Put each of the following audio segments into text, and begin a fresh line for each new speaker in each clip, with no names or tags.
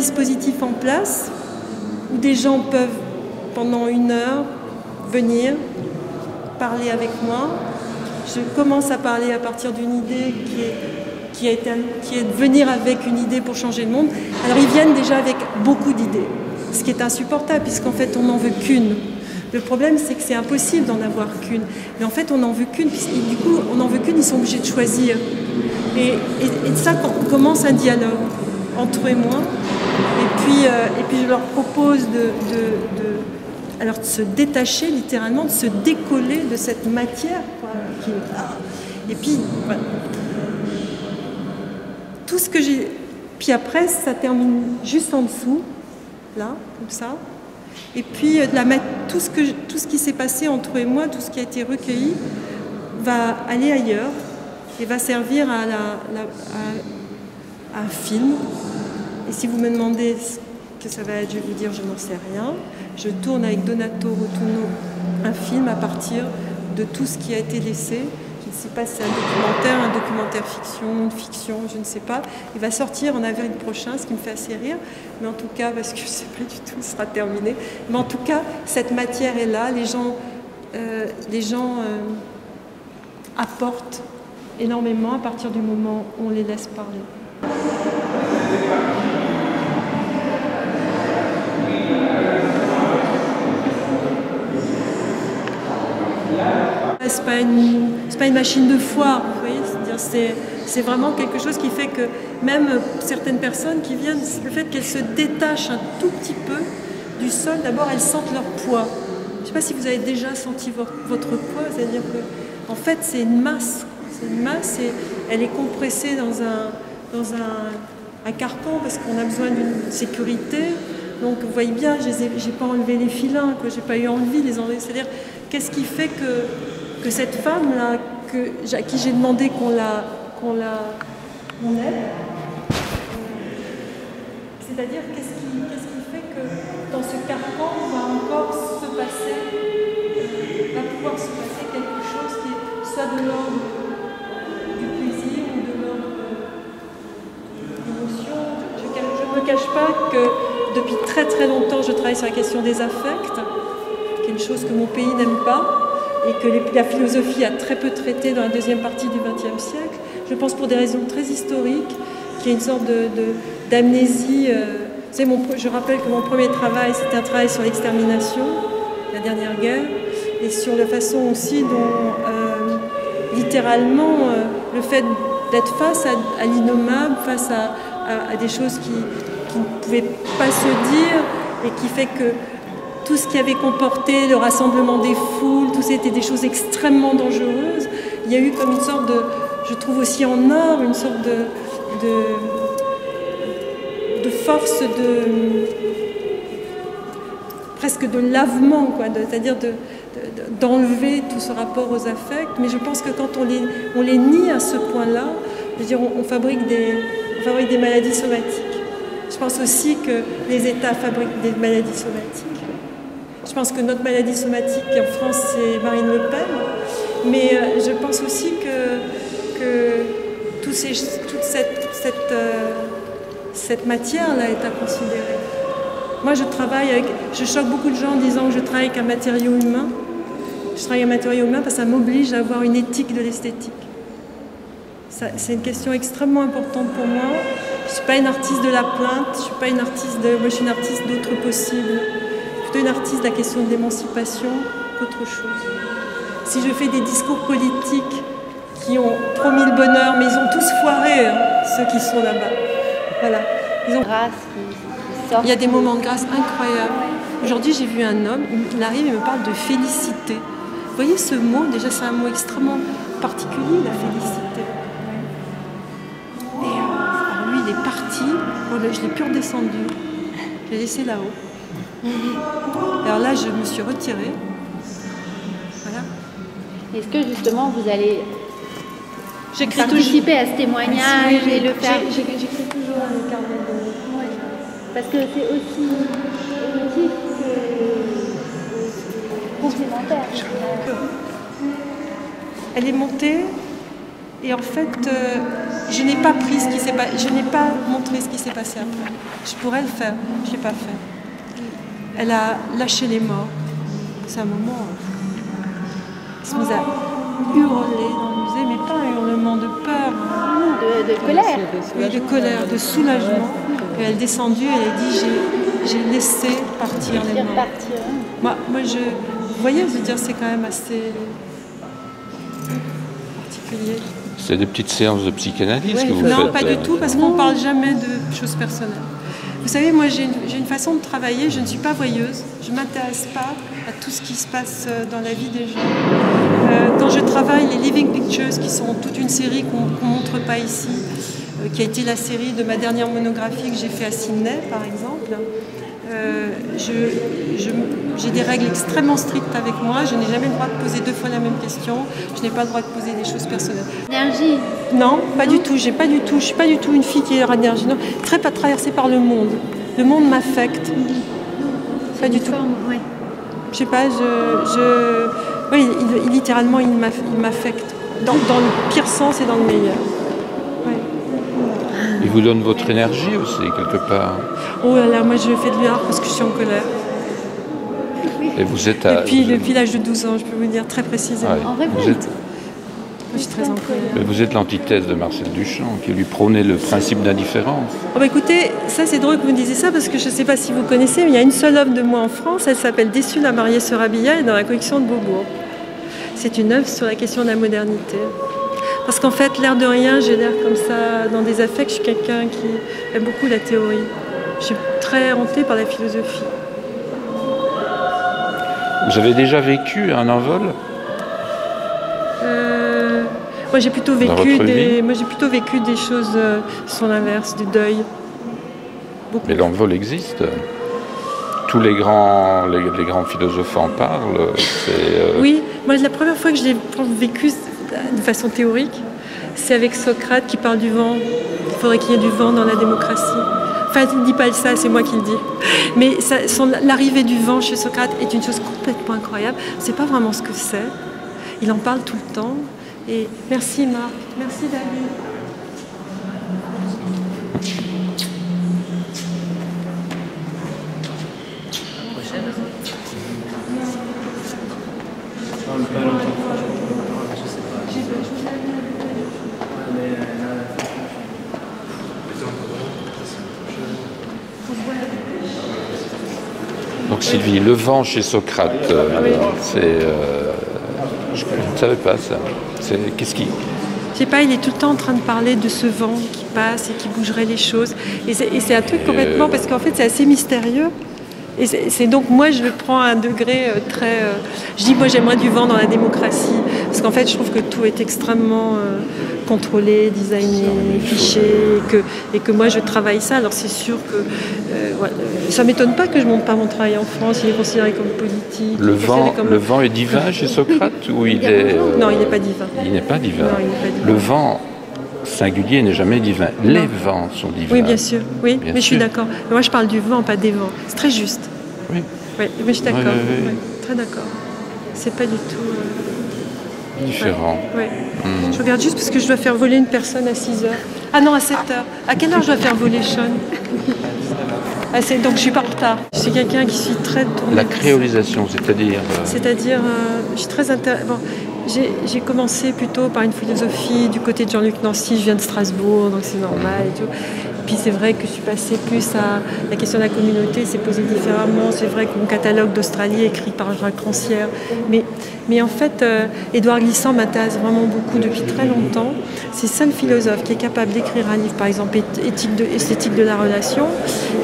dispositif en place où des gens peuvent pendant une heure venir parler avec moi. Je commence à parler à partir d'une idée qui est, qui, de venir avec une idée pour changer le monde. Alors ils viennent déjà avec beaucoup d'idées, ce qui est insupportable puisqu'en fait on n'en veut qu'une. Le problème, c'est que c'est impossible d'en avoir qu'une. Mais en fait, on n'en veut qu'une. Du coup, on n'en veut qu'une, ils sont obligés de choisir. Et, et, ça, commence un dialogue entre eux et moi, et puis, euh, et puis je leur propose de, de, de, alors de se détacher littéralement, de se décoller de cette matière. Et puis, voilà. Tout ce que j'ai. Puis après, ça termine juste en dessous, là, comme ça. Et puis, la, tout, ce que, tout ce qui s'est passé entre eux et moi, tout ce qui a été recueilli, va aller ailleurs et va servir à un film. Et si vous me demandez ce que ça va être, je vais vous dire, je n'en sais rien. Je tourne avec Donato Rotuno un film à partir de tout ce qui a été laissé. Je ne sais pas si c'est un documentaire, un documentaire fiction, une fiction, je ne sais pas. Il va sortir en avril prochain, ce qui me fait assez rire. Mais en tout cas, parce que je ne sais pas du tout, ce sera terminé. Mais en tout cas, cette matière est là. Les gens, euh, les gens euh, apportent énormément à partir du moment où on les laisse parler. C'est une, pas une machine de foire, vous voyez C'est vraiment quelque chose qui fait que même certaines personnes qui viennent, le fait qu'elles se détachent un tout petit peu du sol, d'abord elles sentent leur poids. Je ne sais pas si vous avez déjà senti votre, poids, c'est-à-dire que en fait c'est une masse, c'est une masse et elle est compressée dans un, dans carton parce qu'on a besoin d'une sécurité. Donc vous voyez bien, je n'ai pas enlevé les filins, je n'ai pas eu envie de les enlever. C'est-à-dire, qu'est-ce qui fait que, que cette femme-là, à qui j'ai demandé qu'on la, qu'on aide, c'est-à-dire qu'est-ce qui, qui fait que dans ce carcan va encore se passer, euh, va pouvoir se passer quelque chose qui est soit de l'ordre du plaisir ou de l'ordre de l'émotion. Je ne me cache pas que depuis très très longtemps je travaille sur la question des affects, qui est une chose que mon pays n'aime pas et que la philosophie a très peu traité dans la deuxième partie du XXe siècle. Je pense pour des raisons très historiques, qu'il y a une sorte de, de, d'amnésie. Euh, je rappelle que mon premier travail, c'était un travail sur l'extermination, la dernière guerre, et sur la façon aussi dont, euh, littéralement, euh, le fait d'être face à, l'innommable, face à, des choses qui, qui ne pouvaient pas se dire, et qui fait que tout ce qui avait comporté le rassemblement des foules, tout c'était des choses extrêmement dangereuses. Il y a eu comme une sorte de, je trouve aussi en or, une sorte de, de, force de presque de lavement, c'est-à-dire d'enlever de, de, tout ce rapport aux affects. Mais je pense que quand on les, on les nie à ce point-là, on, on fabrique des maladies somatiques. Je pense aussi que les États fabriquent des maladies somatiques. Je pense que notre maladie somatique en France, c'est Marine Le Pen. Mais euh, je pense aussi que, toute euh, cette matière-là est à considérer. Moi, je travaille avec. Je choque beaucoup de gens en disant que je travaille avec un matériau humain. Je travaille un matériau humain parce que ça m'oblige à avoir une éthique de l'esthétique. C'est une question extrêmement importante pour moi. Je ne suis pas une artiste de la plainte, je suis pas une artiste de. Moi, je suis une artiste d'autre possible. Une artiste la question de l'émancipation qu'autre chose. Si je fais des discours politiques qui ont promis le bonheur, mais ils ont tous foiré, hein, ceux qui sont là-bas. Voilà. Ils ont...
grâce qui,
Il y a des moments de grâce incroyables. Aujourd'hui, j'ai vu un homme, il arrive et me parle de félicité. Vous voyez ce mot, déjà c'est un mot extrêmement particulier, la félicité. Et euh, alors lui, il est parti, voilà, je l'ai plus redescendu, je l'ai laissé là-haut. Alors là, je me suis retirée. Voilà.
Est-ce que justement vous allez
J'écris
participer à ce témoignage
oui,
et le faire
J'écris toujours un carnet de.
Ouais. Parce que c'est aussi émotif que complémentaire.
Elle est montée Et en fait, euh, je n'ai pas pris ce qui s'est passé, je n'ai pas montré ce qui s'est passé après. Je pourrais le faire, je ne l'ai pas fait. Elle a lâché les morts. C'est un moment. Elle se mise à hurler dans le musée, mais pas un hurlement de peur,
De, de colère.
oui, de colère, de soulagement. Et elle est descendue, elle a dit j'ai, laissé partir les morts. Moi, moi, je. Vous voyez, je veux dire, c'est quand même assez particulier.
C'est des petites séances de psychanalyse que vous
non,
faites
pas
euh,
du tout, parce qu'on ne parle jamais de choses personnelles. Vous savez, moi, j'ai une, une façon de travailler. Je ne suis pas voyeuse. Je ne m'intéresse pas à tout ce qui se passe euh, dans la vie des gens. Euh, quand je travaille, les Living Pictures, qui sont toute une série qu'on ne montre pas ici, euh, qui a été la série de ma dernière monographie que j'ai fait à Sydney, par exemple, j'ai des règles extrêmement strictes avec moi. Je n'ai jamais le droit de poser deux fois la même question. Je n'ai pas le droit de poser des choses personnelles.
Énergie.
Non, pas du tout. J'ai pas du tout. Je suis pas du tout une fille qui est énergie. Non, très pas traversée par le monde. Le monde m'affecte. Pas du tout.
Ouais.
Je sais pas. Je, je... Oui, il- il- littéralement, il m'aff- il m'affecte. Dans, dans le pire sens et dans le meilleur. Ouais.
Il vous donne votre énergie aussi, quelque part.
Oh là là, moi je fais de l'art parce que je suis en colère.
Et vous êtes à.
Depuis,
vous,
depuis l'âge de 12 ans, je peux vous dire très
Ah
précisément.
oui.
En
vous,
révolte.
êtes,
Je suis très en colère.
mais vous êtes l'antithèse de Marcel Duchamp, qui lui prônait le principe d'indifférence.
Oh bah écoutez, ça c'est drôle que vous me disiez ça parce que je ne sais pas si vous connaissez, mais il y a une seule œuvre de moi en France, elle s'appelle Déçue la mariée se rhabilla et dans la collection de Beaubourg. C'est une œuvre sur la question de la modernité. Parce qu'en fait, l'air de rien, j'ai l'air comme ça dans des affects, je suis quelqu'un qui aime beaucoup la théorie. Je suis très hantée par la philosophie.
Vous avez déjà vécu un envol?
Euh, moi j'ai plutôt vécu des,
vie?
moi j'ai plutôt vécu des choses euh, qui sont l'inverse, du deuil. Beaucoup.
Mais l'envol existe. Tous les grands, les, les grands philosophes en parlent. C'est, euh,
Oui, moi la première fois que je l'ai vécu de façon théorique, c'est avec Socrate qui parle du vent. Il faudrait qu'il y ait du vent dans la démocratie. Enfin, il ne dit pas ça, c'est moi qui le dis. Mais l'arrivée du vent chez Socrate est une chose complètement incroyable. C'est pas vraiment ce que c'est. Il en parle tout le temps. Merci Marc, merci David.
Donc Sylvie, le vent chez Socrate, euh, c'est... euh, je ne savais pas ça. C'est, qu'est-ce qui...
Je sais pas, il est tout le temps en train de parler de ce vent qui passe et qui bougerait les choses. Et c'est et c'est un truc complètement, parce qu'en fait c'est assez mystérieux. Et c'est donc moi je le prends à un degré euh, très... euh, je dis moi j'aimerais du vent dans la démocratie. Parce qu'en fait je trouve que tout est extrêmement euh, contrôlé, designé, fiché. Et que, et que moi je travaille ça. Alors c'est sûr que... euh, euh, ça m'étonne pas que je monte pas mon travail en France. Il est considéré comme politique.
Le vent,
comme-
le vent est divin chez Socrate ou il est... euh,
Non, il n'est pas divin.
il n'est pas divin.
Non, il n'est pas divin.
Le vent singulier n'est jamais divin. Les vents sont divins.
Oui, bien sûr. Oui,
Bien
mais je suis d'accord. Moi, je parle du vent, pas des vents. C'est très juste.
Oui.
Oui, mais je suis d'accord.
Oui, oui,
très d'accord. C'est pas du tout. euh,
Différent. Hmm.
Je regarde juste parce que je dois faire voler une personne à 6 heures. Ah non, à 7 heures. À quelle heure je dois faire voler Sean? Ah, Donc je suis pas en retard. Je suis quelqu'un qui suis très tournée.
La créolisation, c'est-à-dire... euh,
C'est-à-dire, euh, je suis très inter... bon, j'ai, commencé plutôt par une philosophie du côté de Jean-Luc Nancy, je viens de Strasbourg, donc c'est normal et. Puis c'est vrai que je suis passée plus à la question de la communauté, c'est posé différemment. C'est vrai que mon catalogue d'Australie écrit par Jacques Rancière. Mais, en fait, euh, Édouard Glissant m'intéresse vraiment beaucoup depuis très longtemps. C'est le seul philosophe qui est capable d'écrire un livre, par exemple, Éth- éthique esthétique de la relation.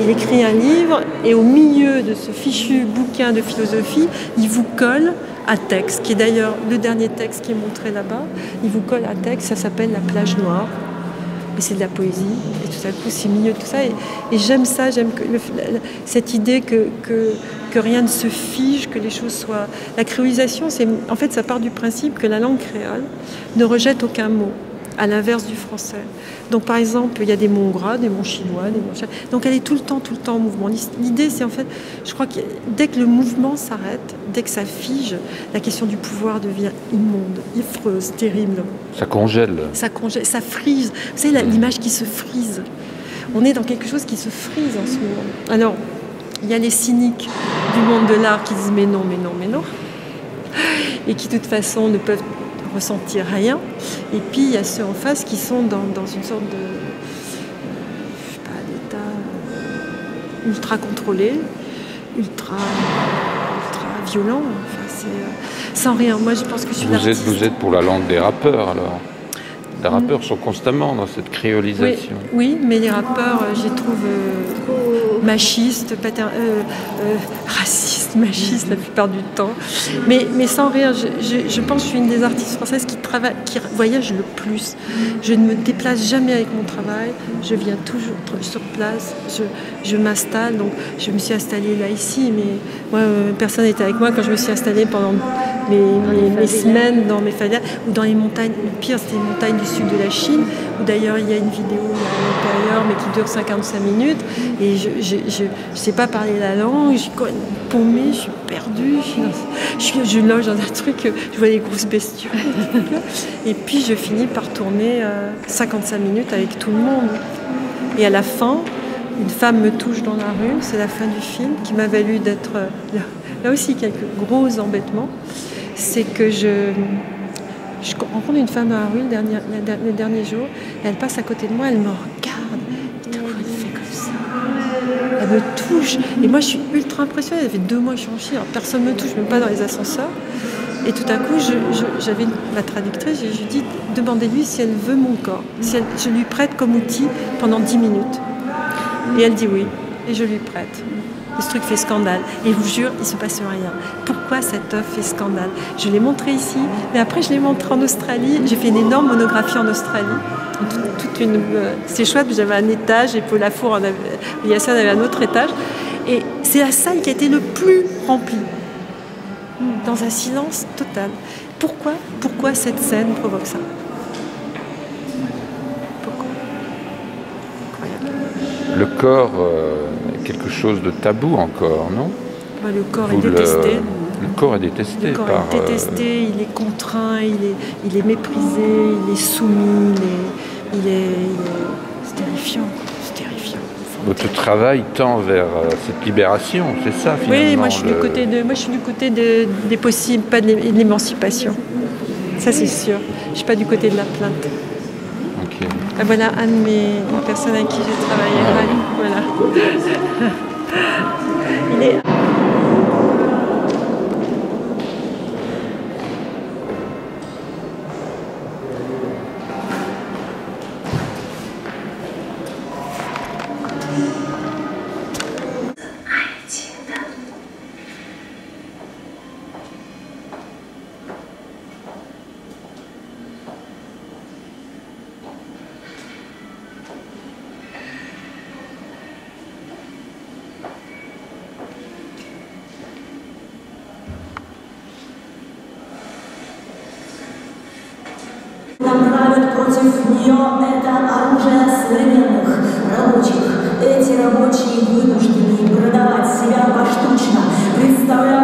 Il écrit un livre et au milieu de ce fichu bouquin de philosophie, il vous colle un texte, qui est d'ailleurs le dernier texte qui est montré là-bas. Il vous colle un texte, ça s'appelle La plage noire. Et c'est de la poésie. Et tout à coup, c'est milieu de tout ça. Et, j'aime ça, j'aime cette idée que, rien ne se fige, que les choses soient. La créolisation, en fait, ça part du principe que la langue créole ne rejette aucun mot. À l'inverse du français. Donc par exemple, il y a des mots gras, des mots chinois, des mots... Donc elle est tout le temps, tout le temps en mouvement. L'idée, c'est en fait, je crois que dès que le mouvement s'arrête, dès que ça fige, la question du pouvoir devient immonde, effreuse, terrible.
Ça congèle.
Ça congèle, ça frise. Vous savez, l'image qui se frise. On est dans quelque chose qui se frise en ce moment. Alors, il y a les cyniques du monde de l'art qui disent mais non, mais non, mais non. Et qui de toute façon ne peuvent ressentir rien. Et puis il y a ceux en face qui sont dans, une sorte de je sais pas, d'état ultra contrôlé, ultra, ultra violent. Enfin, c'est euh, sans rien. Moi je pense que je suis
vous êtes, vous êtes pour la langue des rappeurs alors les rappeurs sont constamment dans cette créolisation.
Oui, mais les rappeurs, euh, j'y trouve euh, machistes, euh, racistes, machistes la plupart du temps. Mais, mais sans rire, je, pense que je suis une des artistes françaises qui, travaille, qui voyage le plus. Je ne me déplace jamais avec mon travail, je viens toujours sur place, je, je m'installe. Donc je me suis installée là ici, mais moi, personne n'était avec moi quand je me suis installée pendant mes, semaines dans mes favelas ou dans les montagnes. Le pire, c'était les montagnes du sud de la Chine, où d'ailleurs il y a une vidéo à l'intérieur, mais qui dure 55 minutes. Et je ne sais pas parler la langue, je suis paumée, je suis perdue, je, je, loge dans un truc, je vois des grosses bestioles. et puis je finis par tourner 55 euh, minutes avec tout le monde. Et à la fin, une femme me touche dans la rue, c'est la fin du film, qui m'a valu d'être euh, là, aussi quelques gros embêtements c'est que je, rencontre une femme dans la rue le dernier, jour, elle passe à côté de moi, elle me me touche, et moi je suis ultra impressionnée, elle fait deux mois que je suis en Chine, alors personne ne me touche, même pas dans les ascenseurs. Et tout à coup, j'avais ma traductrice, je lui dis demandez-lui si elle veut mon corps, si je lui prête comme outil pendant dix minutes. Et elle dit oui, et je lui prête ce truc fait scandale. Et je vous jure, il se passe rien. Pourquoi cette œuvre fait scandale? Je l'ai montré ici, mais après je l'ai montré en Australie. J'ai fait une énorme monographie en Australie. Toute, une, euh, c'est chouette, j'avais un étage et Paul Lafour en avait, Yassine avait un autre étage. Et c'est la salle qui a été le plus remplie, dans un silence total. Pourquoi Pourquoi cette scène provoque ça? Pourquoi?
Incroyable. Le corps. Euh, quelque chose de tabou encore, non?
Le corps est détesté.
Le, corps est détesté.
Le corps est détesté, il est contraint, il est, il est méprisé, il est soumis, il est, c'est terrifiant. terrifiant.
Votre travail tend vers euh, cette libération, c'est ça finalement
Oui, moi je suis, du, côté de, moi, je suis du côté de, des possibles, pas de l'émancipation. Ça c'est sûr. Je ne suis pas du côté de la plainte. Ah, voilà un de mes personnes avec qui j'ai travaillé. Voilà. Il est...
Говорят, против нее это оружие современных рабочих. Эти рабочие вынуждены продавать себя поштучно, представляя